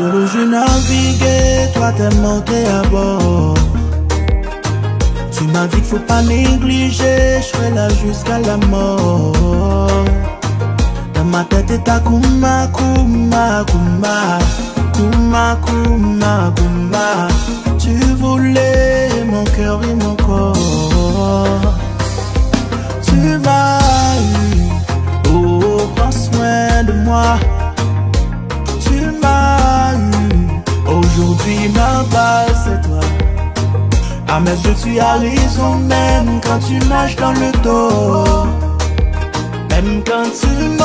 Sur l'eau je naviguais, toi t'es monté à bord. Tu m'as dit qu'il faut pas négliger, je serai là jusqu'à la mort. Dans ma tête est à Kumaku, qui m'emballe, c'est toi. À mes yeux, tu as raison, même quand tu marches dans le dos. Même quand tu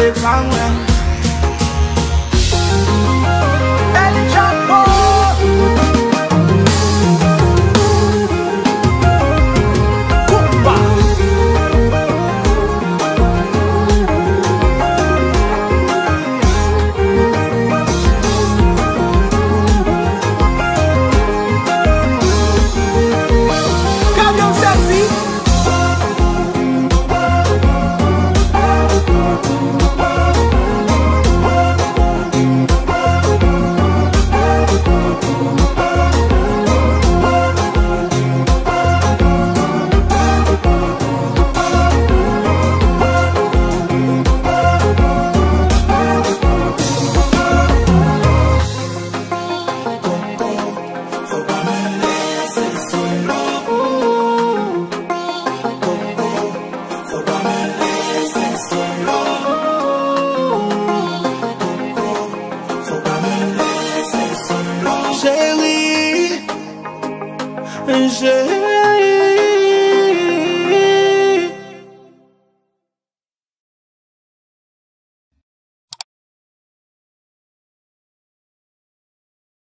it wrong way. proteger.